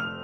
you.